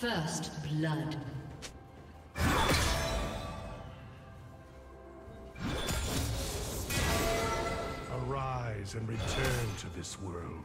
First blood. Arise and return to this world.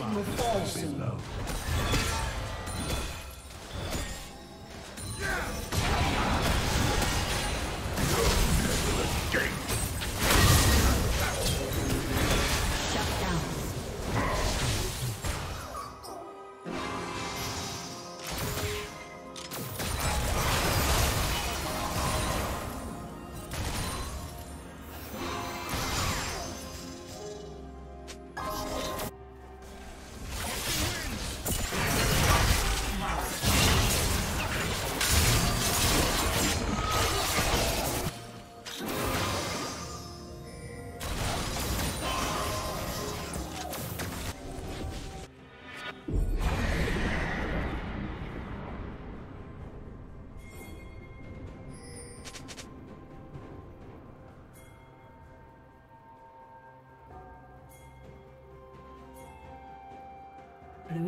Will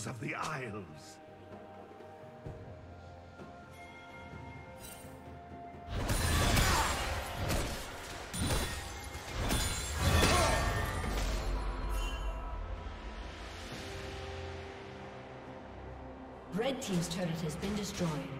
Horrors of the Isles. Red Team's turret has been destroyed.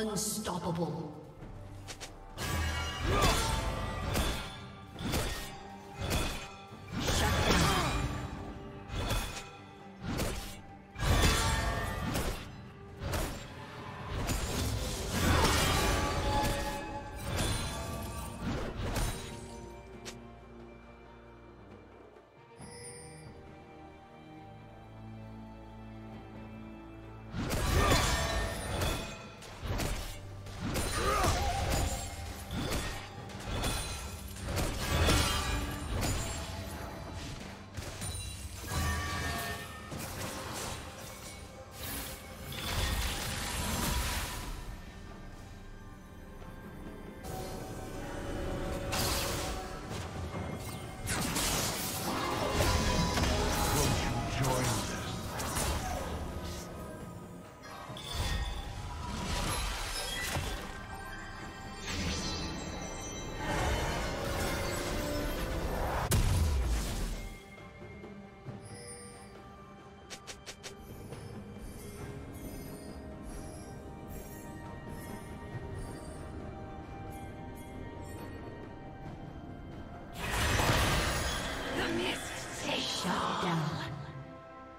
Unstoppable.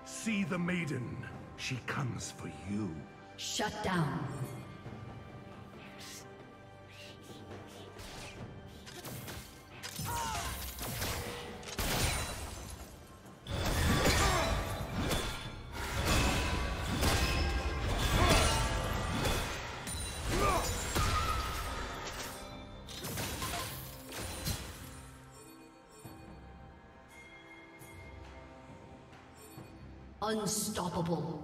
See the maiden. She comes for you. Shut down. Unstoppable.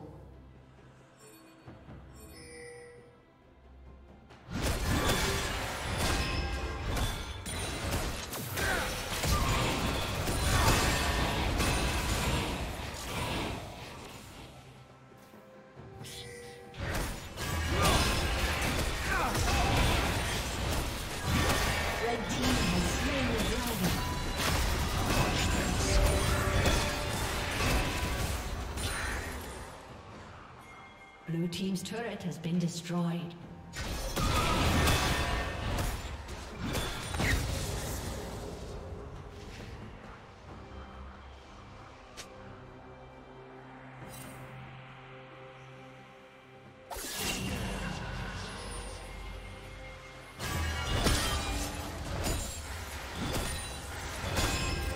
Team's turret has been destroyed.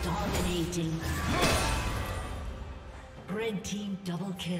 Dominating. Red Team double kill.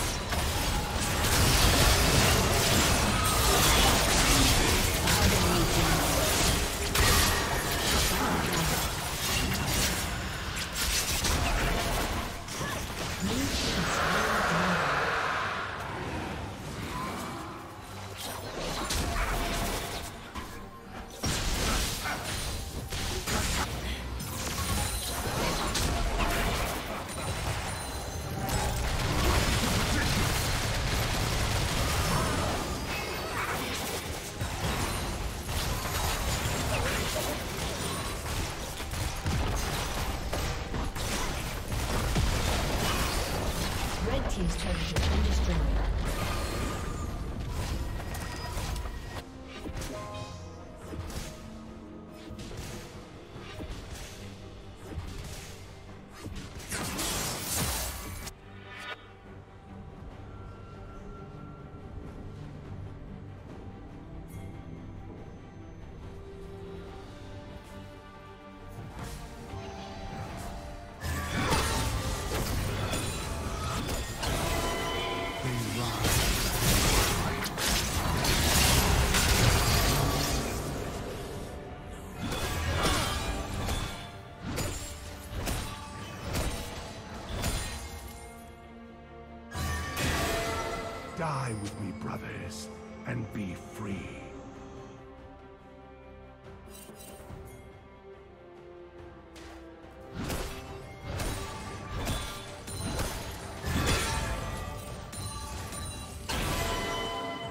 Die with me, brothers, and be free.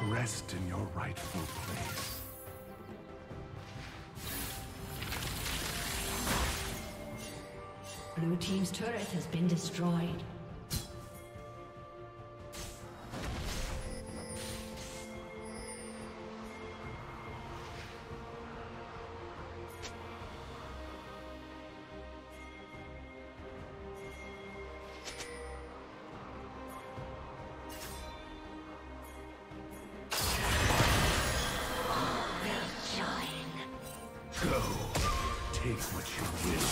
Rest in your rightful place. Blue Team's turret has been destroyed. Turret has been